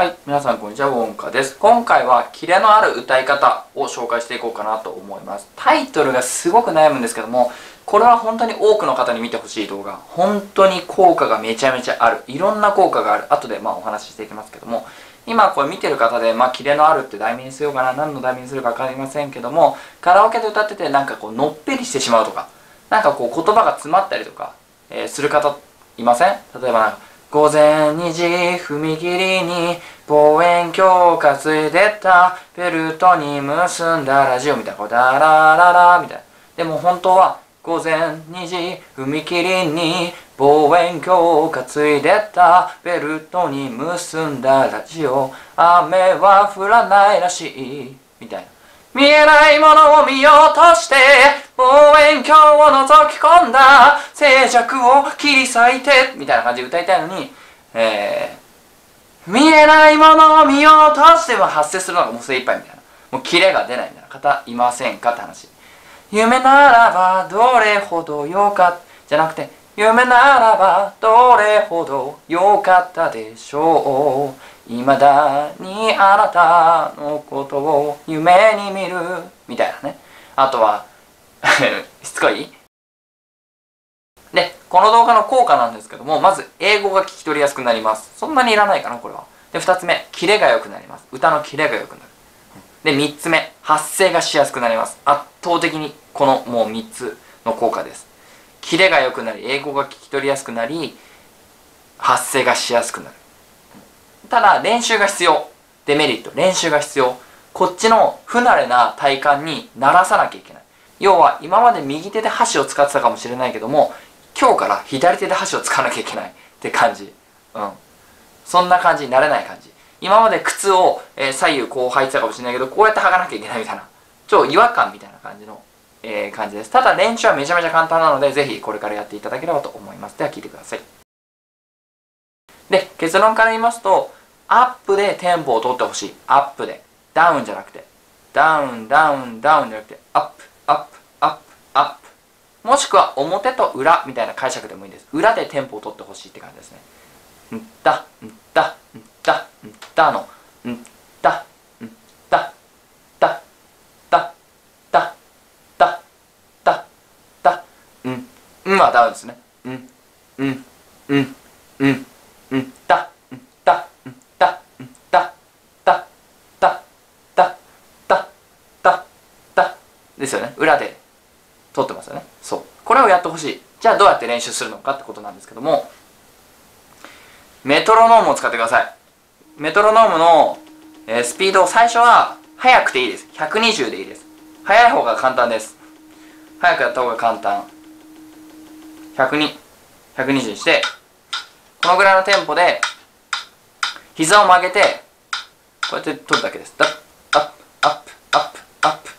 はい、皆さんこんにちは、ウォンカです。今回はキレのある歌い方を紹介していこうかなと思います。タイトルがすごく悩むんですけども、これは本当に多くの方に見てほしい動画。本当に効果がめちゃめちゃある。いろんな効果がある。後でまあお話ししていきますけども、今これ見てる方で、まあキレのあるって題名にしようかな、何の題名にするか分かりませんけども、カラオケで歌っててなんかこうのっぺりしてしまうとか、なんかこう言葉が詰まったりとか、えーする方いません？例えばなんか、午前2時踏切に望遠鏡を担いでた。ベルトに結んだラジオみたいな。こうダラララみたいな。でも本当は午前2時踏切に望遠鏡を担いでた。ベルトに結んだラジオ。雨は降らないらしい。みたいな。見えないものを見ようとして望遠鏡を覗き込んだ静寂を切り裂いてみたいな感じで歌いたいのに、えー、見えないものを見ようとしても発生するのがもう精一杯みたいな。もうキレが出ないみたいな方いませんかって話。夢ならばどれほどよかったじゃなくて夢ならばどれほどよかったでしょう。未だにあなたのことを夢に見る。みたいなね。あとは しつこい？でこの動画の効果なんですけどもまず英語が聞き取りやすくなります。そんなにいらないかなこれは。で2つ目キレが良くなります。歌のキレが良くなる。で3つ目発声がしやすくなります。圧倒的にこのもう3つの効果です。キレが良くなり英語が聞き取りやすくなり発声がしやすくなる。ただ練習が必要デメリット練習が必要こっちの不慣れな体幹に慣らさなきゃいけない。要は今まで右手で箸を使ってたかもしれないけども今日から左手で箸を使わなきゃいけないって感じ。うん。そんな感じになれない感じ。今まで靴を、え左右こう履いてたかもしれないけどこうやって履かなきゃいけないみたいな。超違和感みたいな感じの、えー感じです。ただ練習はめちゃめちゃ簡単なのでぜひこれからやっていただければと思います。では聞いてください。で結論から言いますとアップでテンポを取ってほしい。アップで。ダウンじゃなくて。ダウンダウンダウンじゃなくて。アップアップアップアップ。もしくは表と裏みたいな解釈でもいいんです。裏でテンポを取ってほしいって感じですね。んだんだんだんだの。んだんだだだだだだだうんんはダウンですねんうんうんうんうんだうんだうんだうんだだだだだだだですよね裏で取ってますよね。そう。これをやってほしい。じゃあどうやって練習するのかってことなんですけども。メトロノームを使ってください。メトロノームの、えスピードを最初は速くていいです。120でいいです。速い方が簡単です。速くやった方が簡単。102 120にしてこのぐらいのテンポで膝を曲げてこうやって取るだけです。ダッアップアップアップアップアップ。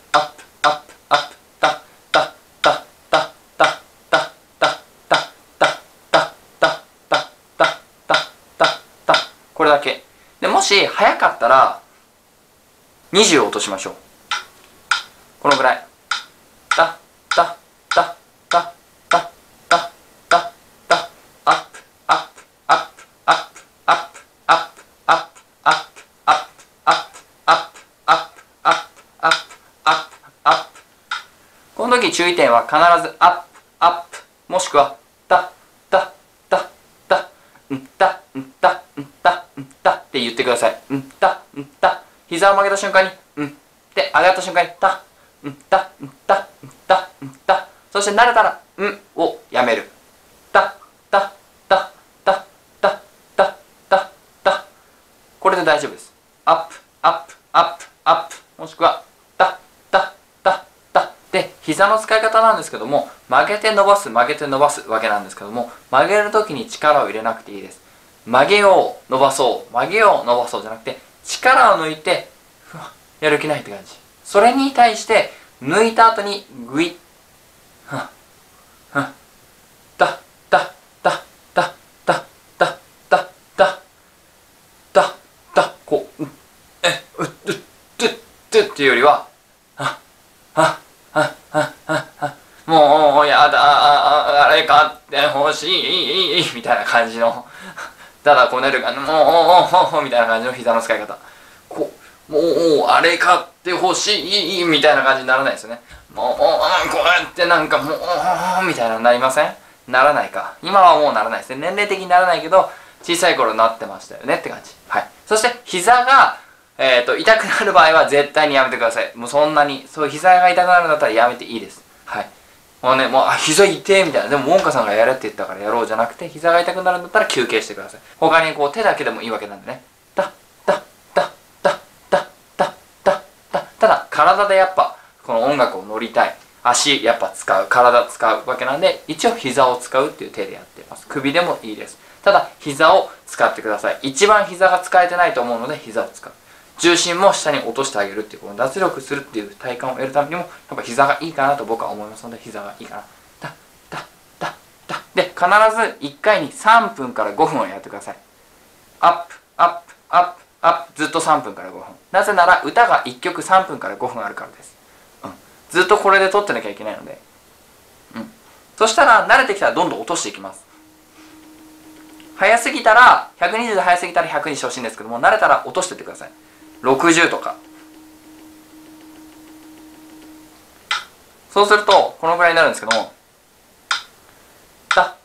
だけ。でもし速かったら20を落としましょう。このぐらい。ダッダッダッダッダッダッダッダッアップアップアップアップアップアップアップアップアップアップアップアップアップアップアップアップこの時注意点は必ずアップアップもしくはださい。うんた、うんた。膝を曲げた瞬間に、うん。で、上がった瞬間に、た、うんた、うんた、うんた、うんた。そして慣れたら、うんをやめる。た、た、た、た、た、た、た、た。これで大丈夫です。アップ、アップ、アップ、アップ。もしくは、た、た、た、た。で、膝の使い方なんですけども、曲げて伸ばす、曲げて伸ばすわけなんですけども、曲げるときに力を入れなくていいです。曲げよう伸ばそう。曲げよう伸ばそうじゃなくて力を抜いてふわやる気ないって感じ。それに対して抜いた後にグイッふわふわだだだだだだだだだだこううえうっうっうっうっていうよりはははははははもうやだあれ買ってほしいみたいな感じの。ただこねるがもうおおおおみたいな感じの膝の使い方。こうもうあれ買ってほしいみたいな感じにならないですよね。もうこうやってなんかもうみたいなのなりませんならないか。今はもうならないですね。年齢的にならないけど小さい頃なってましたよねって感じ。はい。そして膝がえっ、ー、と痛くなる場合は絶対にやめてください。もうそんなにそう膝が痛くなるんだったらやめていいです。はい。もうね、もう、あ、膝痛えみたいな。でも、ウォンカさんがやれって言ったからやろうじゃなくて、膝が痛くなるんだったら休憩してください。他にこう、手だけでもいいわけなんでね。だ、だ、だ、だ、だ、だ、だ、だ。ただ、体でやっぱ、この音楽を乗りたい。足、やっぱ使う。体使うわけなんで、一応膝を使うっていう手でやってます。首でもいいです。ただ、膝を使ってください。一番膝が使えてないと思うので、膝を使う。重心も下に落としてあげるっていうこの脱力するっていう体感を得るためにもやっぱ膝がいいかなと僕は思いますので膝がいいかな。だだだだ。で必ず1回に3分から5分をやってください。アップアップアップアップ。ずっと3分から5分。なぜなら歌が1曲3分から5分あるからです、うん、ずっとこれで撮ってなきゃいけないので。うん。そしたら慣れてきたらどんどん落としていきます。早すぎたら120で早すぎたら100にしてほしいんですけども慣れたら落としてってください。60とか。そうするとこのぐらいになるんですけども。だ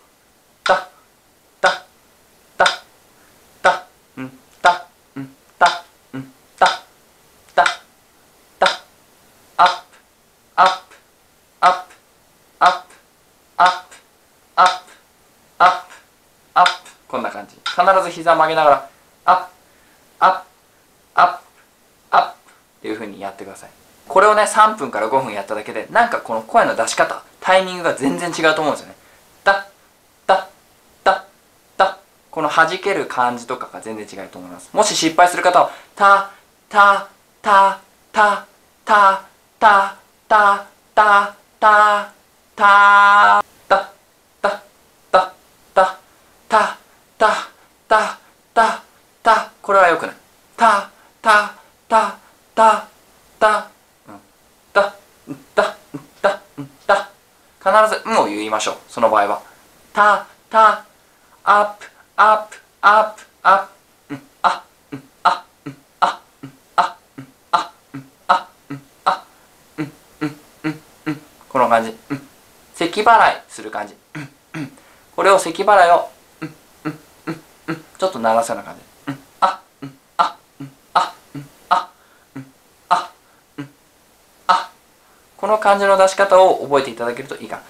だだだだんだんだんだだだアップアップアップアップアップアップアップアップこんな感じ。必ず膝曲げながらアップアップアップっていう風にやってくださいこれをね3分から5分やっただけでなんかこの声の出し方タイミングが全然違うと思うんですよね。だだだだ。この弾ける感じとかが全然違うと思います。もし失敗する方はたたたたたたたたたたたたたたたたたたたこれはよくない。たたたたた、た、うん、たうっ、た、た、た。必ず、んを言いましょう。その場合は。た、た、アップ、アップ、アップ、アップ、あ、うん、あ、うん、あ、うん、あ、うん、あ、うん、あ、うん、うん、うん、うん。この感じ。うん。咳払いする感じ。うん、うん。これを咳払いを、うん、うん、うん、うん。ちょっと鳴らすような感じ。この感じの出し方を覚えていただけるといいかな。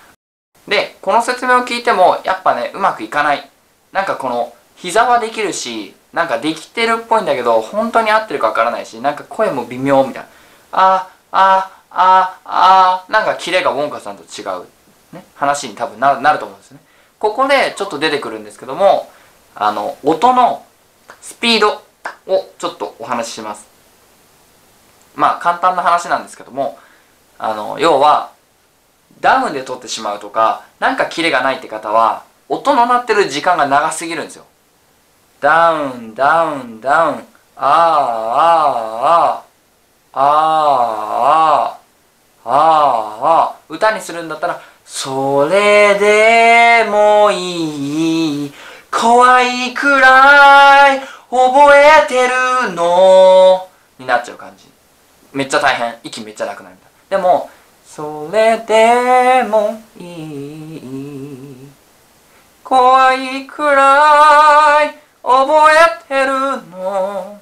で、この説明を聞いても、やっぱね、うまくいかない。なんかこの、膝はできるし、なんかできてるっぽいんだけど、本当に合ってるかわからないし、なんか声も微妙みたいな。あー、あー、あー、あー、なんかキレがウォンカさんと違う、ね、話に多分ななると思うんですね。ここでちょっと出てくるんですけども、あの、音のスピードをちょっとお話しします。まあ、簡単な話なんですけども、あの要はダウンで撮ってしまうとかなんかキレがないって方は音の鳴ってる時間が長すぎるんですよ。ダウンダウンダウン。あーあーあー。あーあー。あー歌にするんだったらそれでもいい。怖いくらい覚えてるの。になっちゃう感じ。めっちゃ大変。息めっちゃなくなる。でもそれでもいい。怖いくらい覚えてるの。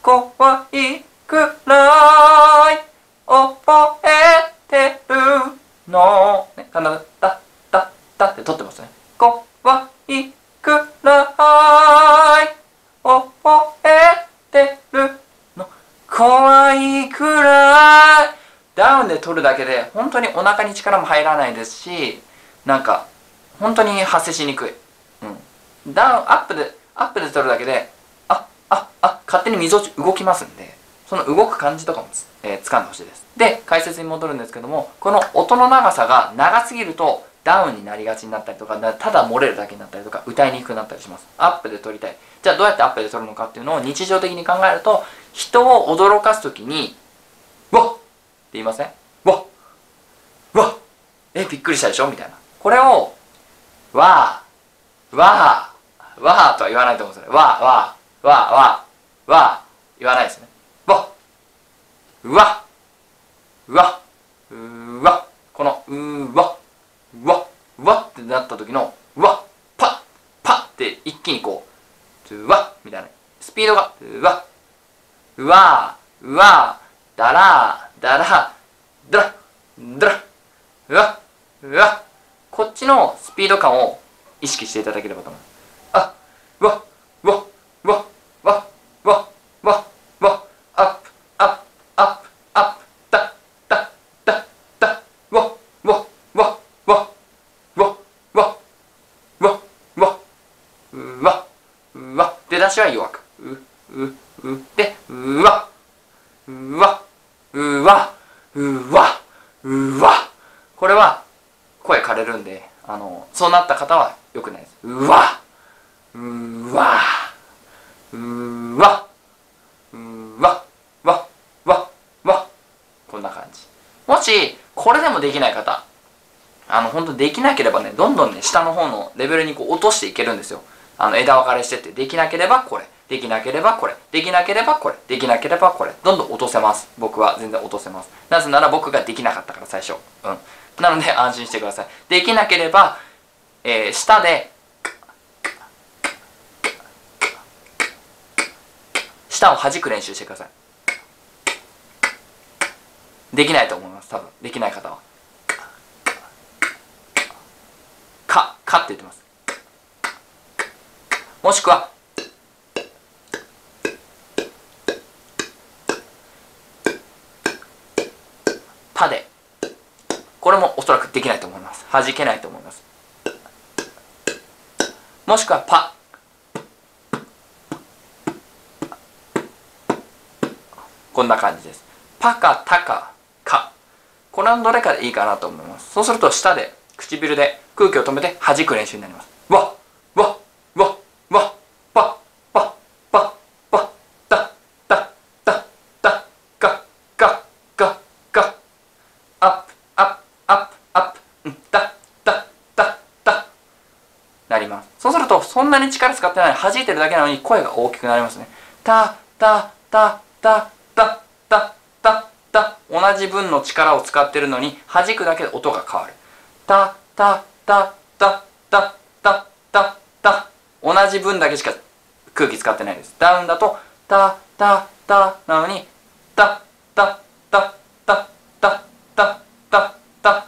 怖いくらい覚えてるの。ね必ず「たたた」って取ってますね。怖い。取るだけで本当にお腹に力も入らないですしなんか本当に発生しにくい、うん、ダウンアップでアップで取るだけであああ勝手に溝動きますんでその動く感じとかもつ、えー、掴んでほしいです。で解説に戻るんですけどもこの音の長さが長すぎるとダウンになりがちになったりとかただ漏れるだけになったりとか歌いにくくなったりします。アップで撮りたい。じゃあどうやってアップで撮るのかっていうのを日常的に考えると人を驚かす時にうわっって言いません？わわえびっくりしたでしょ？みたいなこれをわわわーとは言わないと思うんですよね。わー、わー、わー、わー、わー、言わないですね。わうわうわうわこのうわうわうわってなった時のうわパッパッって一気にこううわみたいなスピードがうわうわうわだらだらだらだらわうわこっちのスピード感を意識していただければと思います。ないですうわ。うわ。うわ。うわ。わ。わ。わ。こんな感じ。もしこれでもできない方あの本当できなければねどんどんね下の方のレベルにこう落としていけるんですよ。あの枝分かれしてって。できなければこれ。できなければこれ。できなければこれ。できなければこれ。どんどん落とせます。僕は全然落とせます。なぜなら僕ができなかったから最初。うん。なので安心してください。できなければ、えー、下で舌を弾く練習してください。できないと思います多分。できない方は。かかって言ってます。もしくはパで。これもおそらくできないと思います。弾けないと思います。もしくはパ。こんな感じです。パかタかかこれはどれかでいいかなと思います。そうすると舌で唇で空気を止めて弾く練習になります。わわわわパパパパタタタタガガガガアップアップアップアップうんタタタタなりますそうするとそんなに力使ってない弾いてるだけなのに声が大きくなりますね。タタタタタタタタ同じ分の力を使ってるのに弾くだけで音が変わる。タタタタタタタタ同じ分だけしか空気使ってないです。ダウンだとタタタなのにタタタタタタタタ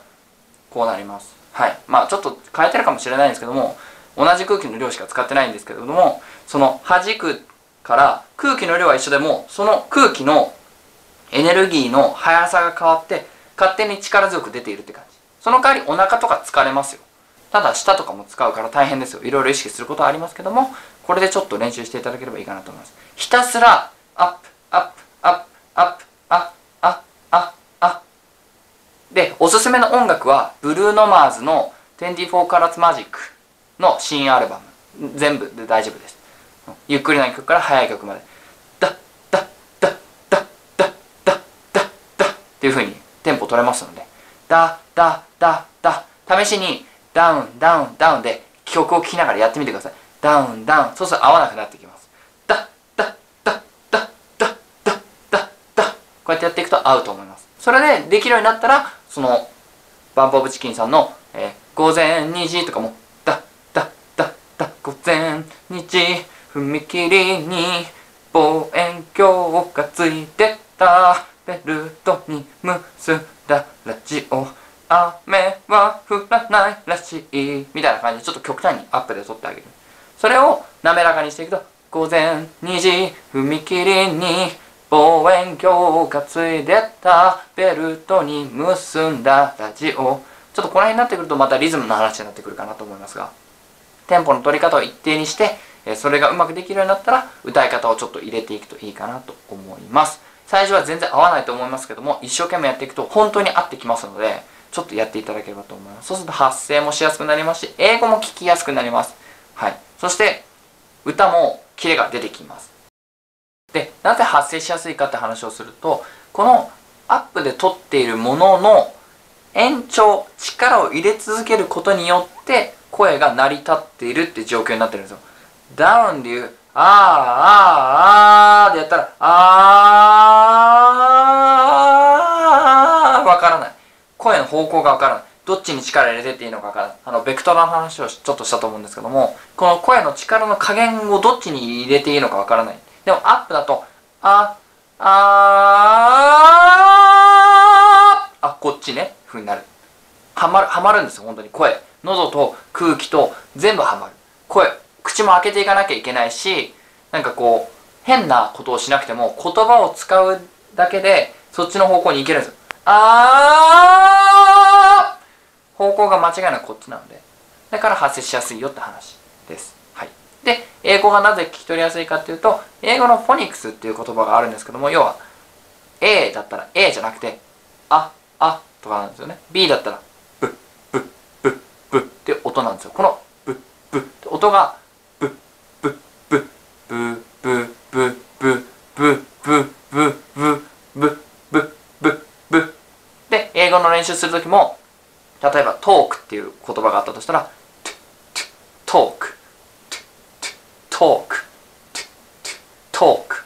こうなります。はい。まあちょっと変えてるかもしれないんですけども同じ空気の量しか使ってないんですけれどもその弾くから空気の量は一緒でもその空気のエネルギーの速さが変わって勝手に力強く出ているって感じ。その代わりお腹とか疲れますよ。ただ舌とかも使うから大変ですよ。いろいろ意識することはありますけどもこれでちょっと練習していただければいいかなと思います。ひたすらアップアップアップアップアアあアでおすすめの音楽はブルーノマーズの24カラツマジックの新アルバム。全部で大丈夫です。ゆっくりな曲から速い曲まで。ダッダッダッダッダッダッダッダッっていう風にテンポ取れますので。ダッダッダッダッ試しにダウンダウンダウンで曲を聴きながらやってみてください。ダウンダウン。そうすると合わなくなってきます。ダッダッダッダッダッダッダッダッこうやってやっていくと合うと思います。それでできるようになったらそのバンプオブチキンさんの、えー午前2時とかも午前2時踏切に望遠鏡がついてたベルトに結んだラジオ雨は降らないらしい。みたいな感じでちょっと極端にアップで撮ってあげる。それを滑らかにしていくと午前2時踏切に望遠鏡がついてたベルトに結んだラジオ。ちょっとこの辺になってくるとまたリズムの話になってくるかなと思いますが。テンポの取り方を一定にしてえそれがうまくできるようになったら歌い方をちょっと入れていくといいかなと思います。最初は全然合わないと思いますけども一生懸命やっていくと本当に合ってきますのでちょっとやっていただければと思います。そうすると発声もしやすくなりますし英語も聞きやすくなります。はい。そして歌もキレが出てきます。でなぜ発声しやすいかって話をするとこのアップで撮っているものの延長力を入れ続けることによって声が成り立っているって状況になってるんですよダウンで言う、あーあーあーでやったら、あーわからない。声の方向がわからない。どっちに力入れてっていいのかわからない。あの、ベクトルの話をちょっとしたと思うんですけども、この声の力の加減をどっちに入れていいのかわからない。でも、アップだと、あ、あーあ、こっちね、ふうになる。はまる、はまるんですよ、本当に。声。喉と空気と全部はまる。声。口も開けていかなきゃいけないし、なんかこう、変なことをしなくても、言葉を使うだけで、そっちの方向に行けるんですよ。あー方向が間違いなくこっちなので。だから発生しやすいよって話です。はい。で、英語がなぜ聞き取りやすいかっていうと、英語のフォニックスっていう言葉があるんですけども、要は、A だったら A じゃなくて、あ、あとかなんですよね。B だったら、音なんですよ。このブッ、ブっ音が、ブッ、ブッ、ブッ、ブ、ブ、ブ、ブ、ブ、ブ、ブ、ブ、ブ、ブ、ブ、ブ。で、英語の練習するときも、例えば、トークっていう言葉があったとしたら、トーク、トーク、トーク、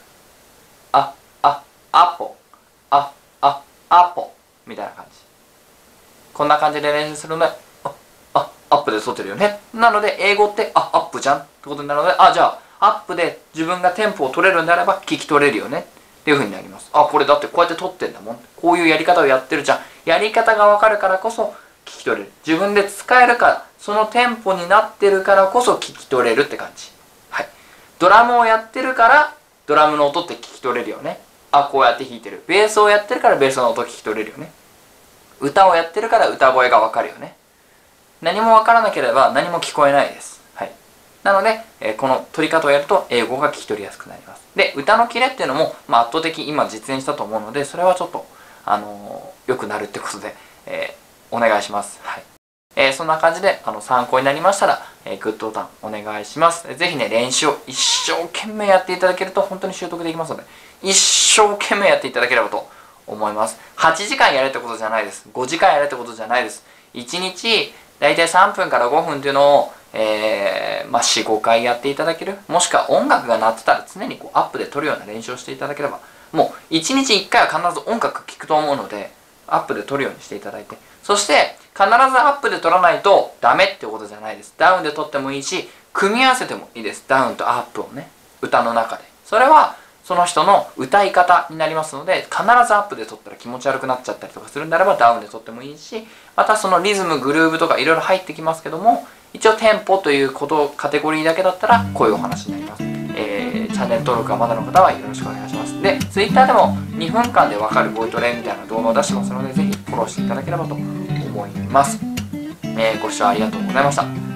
あ、あ、アポ、あ、あ、アポ、みたいな感じ。こんな感じで練習するので、アップで撮ってるよね。なので、英語って、あ、アップじゃんってことになるので、あ、じゃあ、アップで自分がテンポを取れるんであれば、聞き取れるよね。っていう風になります。あ、これだってこうやって撮ってんだもん。こういうやり方をやってるじゃん。やり方がわかるからこそ聞き取れる。自分で使えるから、そのテンポになってるからこそ聞き取れるって感じ。はい。ドラムをやってるから、ドラムの音って聞き取れるよね。あ、こうやって弾いてる。ベースをやってるからベースの音聞き取れるよね。歌をやってるから歌声がわかるよね。何もわからなければ何も聞こえないです。はい。なので、えー、この取り方をやると英語が聞き取りやすくなります。で、歌のキレっていうのも、まあ、圧倒的今実演したと思うので、それはちょっと、あのー、良くなるってことで、えー、お願いします。はい。えー、そんな感じで、あの、参考になりましたら、えー、グッドボタンお願いします。ぜひね、練習を一生懸命やっていただけると本当に習得できますので、一生懸命やっていただければと思います。8時間やれってことじゃないです。5時間やれってことじゃないです。1日、だいたい3分から5分っていうのを、えー、まあ、4、5回やっていただける。もしくは音楽が鳴ってたら常にこうアップで撮るような練習をしていただければ、もう1日1回は必ず音楽聴くと思うので、アップで撮るようにしていただいて。そして、必ずアップで撮らないとダメってことじゃないです。ダウンで撮ってもいいし、組み合わせてもいいです。ダウンとアップをね。歌の中で。それは、その人の歌い方になりますので、必ずアップで撮ったら気持ち悪くなっちゃったりとかするんであればダウンで撮ってもいいし、またそのリズム、グルーブとかいろいろ入ってきますけども、一応テンポということカテゴリーだけだったらこういうお話になります、えー、チャンネル登録がまだの方はよろしくお願いします。で Twitter でも2分間でわかるボイトレみたいな動画を出してますのでぜひフォローしていただければと思います、えー、ご視聴ありがとうございました。